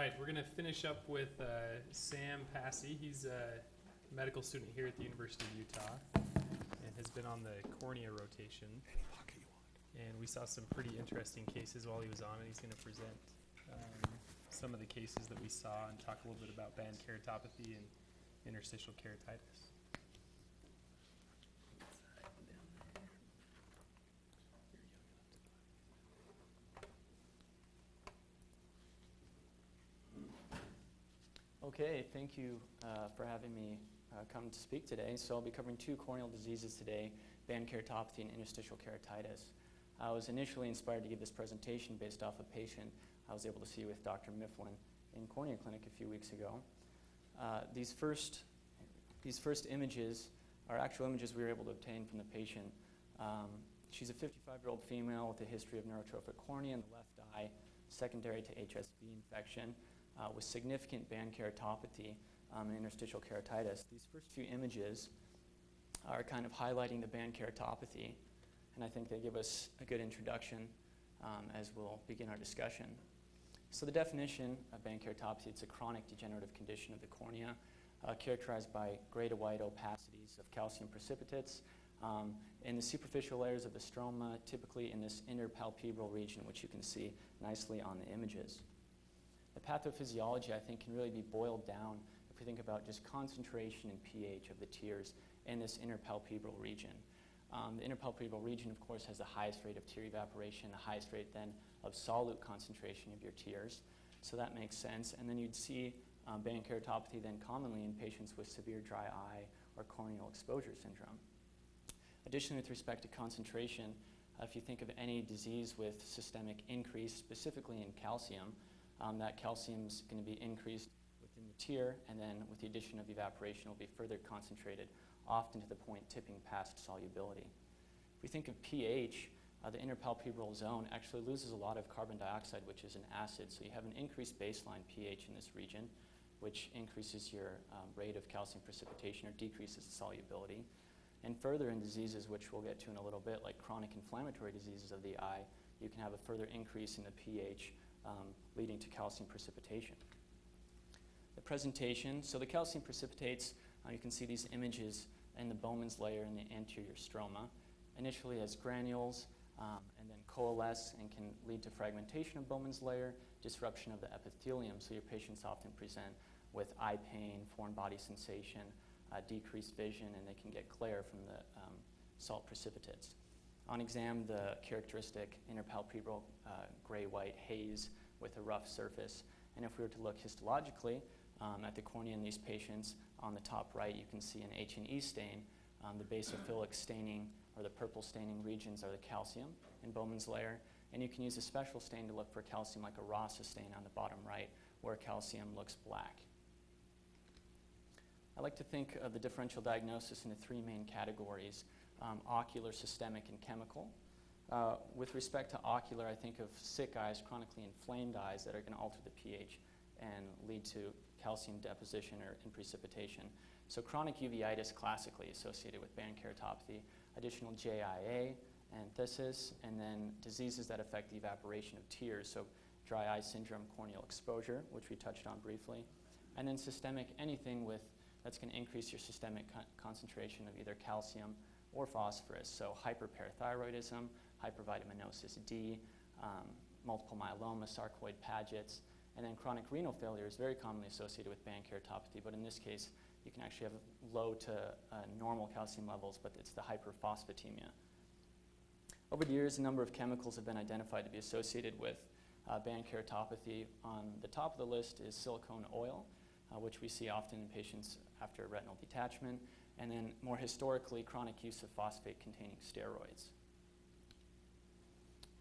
right, we're going to finish up with uh, Sam Passi. He's a medical student here at the University of Utah and has been on the cornea rotation. Any pocket you want. And we saw some pretty interesting cases while he was on, and he's going to present um, some of the cases that we saw and talk a little bit about band keratopathy and interstitial keratitis. Okay, thank you uh, for having me uh, come to speak today. So I'll be covering two corneal diseases today, band keratopathy and interstitial keratitis. I was initially inspired to give this presentation based off a patient I was able to see with Dr. Mifflin in cornea clinic a few weeks ago. Uh, these, first, these first images are actual images we were able to obtain from the patient. Um, she's a 55-year-old female with a history of neurotrophic cornea in the left eye, secondary to HSV infection uh, with significant band keratopathy um, and interstitial keratitis. These first few images are kind of highlighting the band keratopathy, and I think they give us a good introduction um, as we'll begin our discussion. So the definition of band keratopathy, it's a chronic degenerative condition of the cornea uh, characterized by gray to white opacities of calcium precipitates um, in the superficial layers of the stroma, typically in this interpalpebral region, which you can see nicely on the images. The pathophysiology, I think, can really be boiled down if we think about just concentration and pH of the tears in this interpalpebral region. Um, the interpalpebral region, of course, has the highest rate of tear evaporation, the highest rate then of solute concentration of your tears. So that makes sense. And then you'd see um, keratopathy then commonly in patients with severe dry eye or corneal exposure syndrome. Additionally, with respect to concentration, uh, if you think of any disease with systemic increase, specifically in calcium, um, that calcium is going to be increased within the tear, and then with the addition of evaporation, it will be further concentrated, often to the point tipping past solubility. If we think of pH, uh, the interpalpebral zone actually loses a lot of carbon dioxide, which is an acid. So you have an increased baseline pH in this region, which increases your um, rate of calcium precipitation or decreases the solubility. And further in diseases, which we'll get to in a little bit, like chronic inflammatory diseases of the eye, you can have a further increase in the pH um, leading to calcium precipitation. The presentation, so the calcium precipitates, uh, you can see these images in the Bowman's layer in the anterior stroma, initially as granules um, and then coalesce and can lead to fragmentation of Bowman's layer, disruption of the epithelium, so your patients often present with eye pain, foreign body sensation, uh, decreased vision, and they can get glare from the um, salt precipitates. On exam, the characteristic interpalpebral uh, gray-white haze with a rough surface. And if we were to look histologically um, at the cornea in these patients, on the top right you can see an H&E stain. Um, the basophilic staining or the purple staining regions are the calcium in Bowman's layer. And you can use a special stain to look for calcium like a Kossa stain on the bottom right where calcium looks black. I like to think of the differential diagnosis into three main categories um, ocular, systemic, and chemical. Uh, with respect to ocular, I think of sick eyes, chronically inflamed eyes that are going to alter the pH and lead to calcium deposition or in precipitation. So chronic uveitis classically associated with band keratopathy, additional JIA, phthisis, and then diseases that affect the evaporation of tears, so dry eye syndrome, corneal exposure, which we touched on briefly, and then systemic, anything with that's going to increase your systemic con concentration of either calcium or phosphorus. So hyperparathyroidism, hypervitaminosis D, um, multiple myeloma, sarcoid Paget's, and then chronic renal failure is very commonly associated with band keratopathy, but in this case, you can actually have low to uh, normal calcium levels, but it's the hyperphosphatemia. Over the years, a number of chemicals have been identified to be associated with uh, band keratopathy. On the top of the list is silicone oil, uh, which we see often in patients after retinal detachment and then more historically, chronic use of phosphate-containing steroids.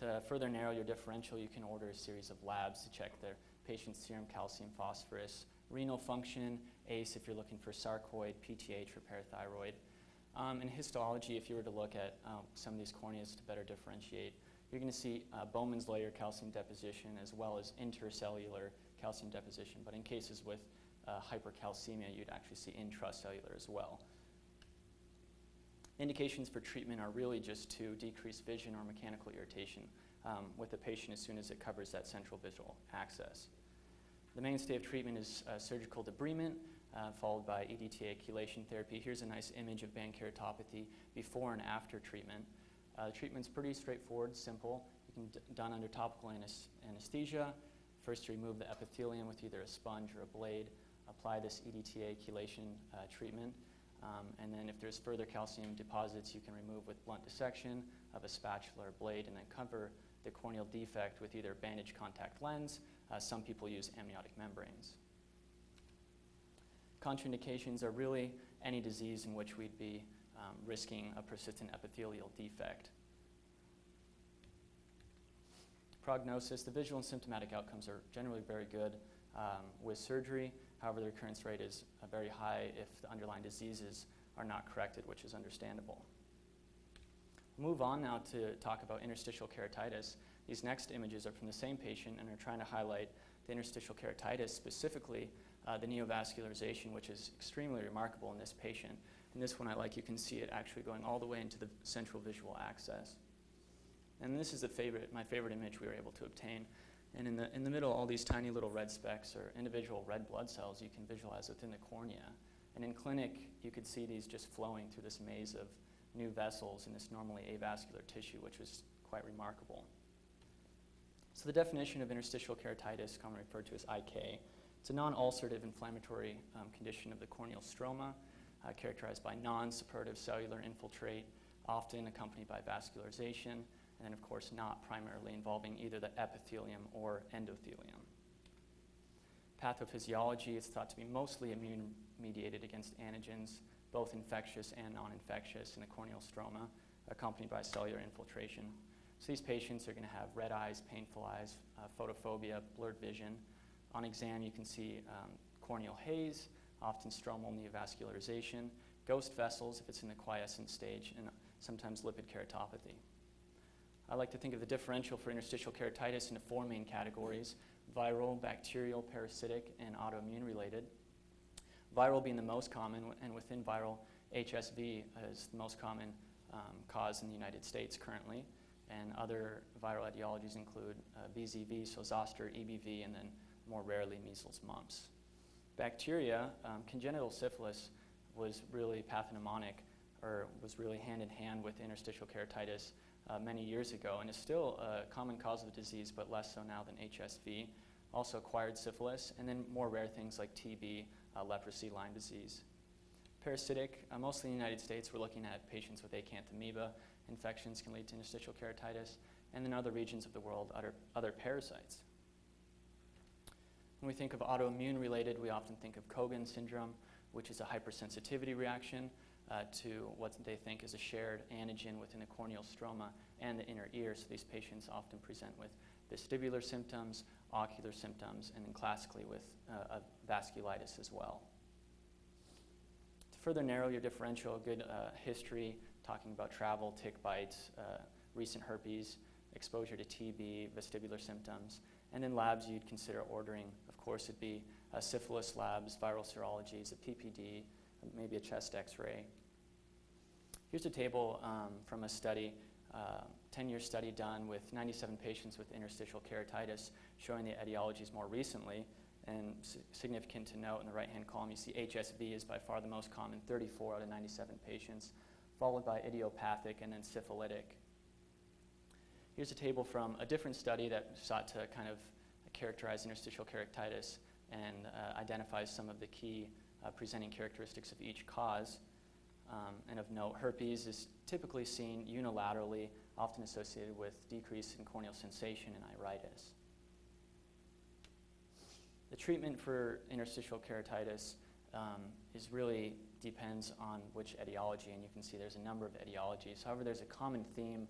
To further narrow your differential, you can order a series of labs to check their patient's serum calcium phosphorus, renal function, ACE if you're looking for sarcoid, PTH for parathyroid. Um, and histology, if you were to look at um, some of these corneas to better differentiate, you're going to see uh, Bowman's layer calcium deposition as well as intercellular calcium deposition. But in cases with uh, hypercalcemia, you'd actually see intracellular as well. Indications for treatment are really just to decrease vision or mechanical irritation um, with the patient as soon as it covers that central visual axis. The mainstay of treatment is uh, surgical debridement, uh, followed by EDTA chelation therapy. Here's a nice image of band keratopathy before and after treatment. Uh, the treatment's pretty straightforward, simple. You can done under topical anes- anesthesia. First, remove the epithelium with either a sponge or a blade. Apply this EDTA chelation uh, treatment. Um, and then if there's further calcium deposits, you can remove with blunt dissection of a spatula or blade and then cover the corneal defect with either bandage contact lens. Uh, some people use amniotic membranes. Contraindications are really any disease in which we'd be um, risking a persistent epithelial defect. Prognosis, the visual and symptomatic outcomes are generally very good um, with surgery. However, the recurrence rate is uh, very high if the underlying diseases are not corrected, which is understandable. Move on now to talk about interstitial keratitis. These next images are from the same patient and are trying to highlight the interstitial keratitis, specifically uh, the neovascularization, which is extremely remarkable in this patient. In this one I like, you can see it actually going all the way into the central visual axis. And this is favorite, my favorite image we were able to obtain. And in the, in the middle, all these tiny little red specks are individual red blood cells you can visualize within the cornea. And in clinic, you could see these just flowing through this maze of new vessels in this normally avascular tissue, which was quite remarkable. So the definition of interstitial keratitis, commonly referred to as IK, it's a non-ulcerative inflammatory um, condition of the corneal stroma, uh, characterized by non-suppurative cellular infiltrate, often accompanied by vascularization, and of course not primarily involving either the epithelium or endothelium. Pathophysiology is thought to be mostly immune mediated against antigens, both infectious and non-infectious in the corneal stroma, accompanied by cellular infiltration. So these patients are going to have red eyes, painful eyes, uh, photophobia, blurred vision. On exam, you can see um, corneal haze, often stromal neovascularization, ghost vessels if it's in the quiescent stage, and sometimes lipid keratopathy. I like to think of the differential for interstitial keratitis into four main categories viral, bacterial, parasitic, and autoimmune related. Viral being the most common, and within viral, HSV is the most common um, cause in the United States currently. And other viral etiologies include uh, VZV, so zoster, EBV, and then more rarely measles, mumps. Bacteria, um, congenital syphilis was really pathognomonic or was really hand in hand with interstitial keratitis uh, many years ago and is still a common cause of disease, but less so now than HSV. Also acquired syphilis, and then more rare things like TB, uh, leprosy, Lyme disease. Parasitic, uh, mostly in the United States, we're looking at patients with acanthamoeba. Infections can lead to interstitial keratitis, and in other regions of the world, other, other parasites. When we think of autoimmune related, we often think of Cogan syndrome, which is a hypersensitivity reaction uh, to what they think is a shared antigen within the corneal stroma and the inner ear. So these patients often present with vestibular symptoms, ocular symptoms, and then classically with uh, vasculitis as well. To further narrow your differential, good uh, history talking about travel, tick bites, uh, recent herpes, exposure to TB, vestibular symptoms, and then labs you'd consider ordering. Of course, it'd be uh, syphilis labs, viral serologies, a PPD, maybe a chest x-ray. Here's a table um, from a study, 10-year uh, study done with 97 patients with interstitial keratitis, showing the etiologies more recently. And significant to note in the right-hand column, you see HSV is by far the most common, 34 out of 97 patients, followed by idiopathic and then syphilitic. Here's a table from a different study that sought to kind of characterize interstitial keratitis and uh, some of the key uh, presenting characteristics of each cause. Um, and of note, herpes is typically seen unilaterally, often associated with decrease in corneal sensation and iritis. The treatment for interstitial keratitis um, is really depends on which etiology, and you can see there's a number of etiologies. However, there's a common theme,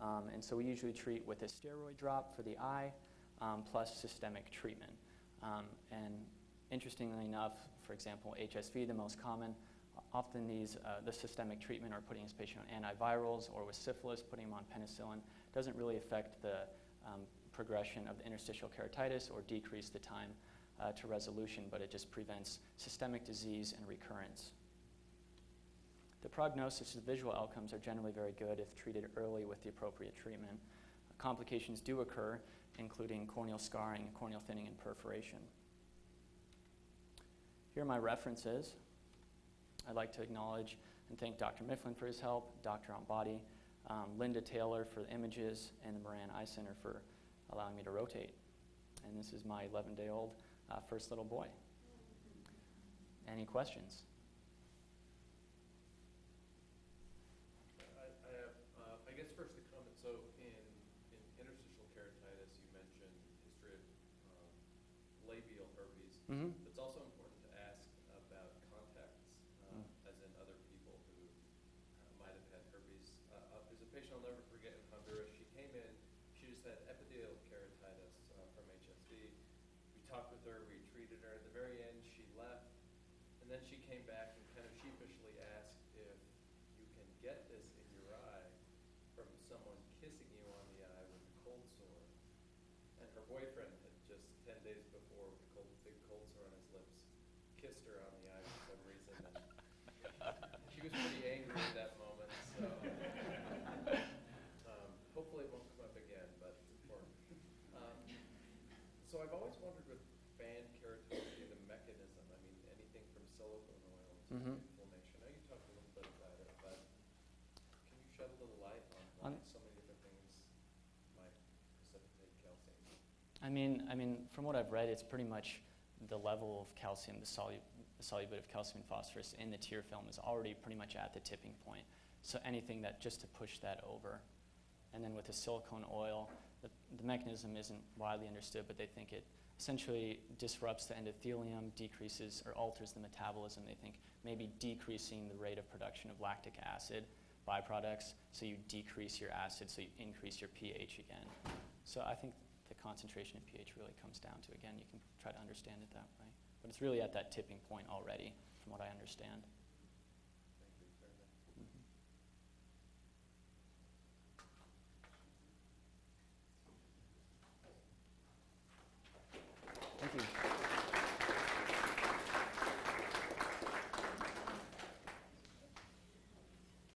um, and so we usually treat with a steroid drop for the eye um, plus systemic treatment. Um, and interestingly enough, for example, HSV, the most common, often these, uh, the systemic treatment or putting this patient on antivirals or with syphilis, putting them on penicillin, doesn't really affect the um, progression of the interstitial keratitis or decrease the time uh, to resolution, but it just prevents systemic disease and recurrence. The prognosis and visual outcomes are generally very good if treated early with the appropriate treatment. Complications do occur, including corneal scarring, corneal thinning, and perforation. Here are my references. I'd like to acknowledge and thank Dr. Mifflin for his help, Dr. Ambati, um, Linda Taylor for the images, and the Moran Eye Center for allowing me to rotate. And this is my 11 day old uh, first little boy. Any questions? I, I have, uh, I guess first a comment, so in, in interstitial keratitis, you mentioned history of, um, labial herpes. Mm-hmm. It's also important to ask about contacts, uh, Mm. as in other people who uh, might have had herpes. Uh, uh, there's a patient I'll never forget in Honduras, she came in, she just had epithelial keratitis, uh, from HSV. We talked with her, we treated her, at the very end, she left, and then she came back and kind of sheepishly asked if you can get this in your eye from someone kissing you on the eye with a cold sore. And her boyfriend had just ten days before with a cold, big cold sore on his lips, kissed her on the eye for some reason. And she was pretty angry at that moment, so. Um, hopefully it won't come up again, but, or, um, so I've always wondered with band keratopathy, the mechanism, I mean, anything from silicone oil to Mhm. inflammation. I know you talked a little bit about it, but can you shed a little light on why On- so many different things might precipitate calcium? I mean, I mean, from what I've read, it's pretty much the level of calcium, the, solu- the solubility of calcium and phosphorus in the tear film is already pretty much at the tipping point. So anything that just to push that over. And then with the silicone oil, the, mechanism isn't widely understood, but they think it essentially disrupts the endothelium, decreases or alters the metabolism. They think maybe decreasing the rate of production of lactic acid byproducts, so you decrease your acid, so you increase your pH again. So I think the concentration of pH really comes down to, again, you can try to understand it that way. But it's really at that tipping point already, from what I understand.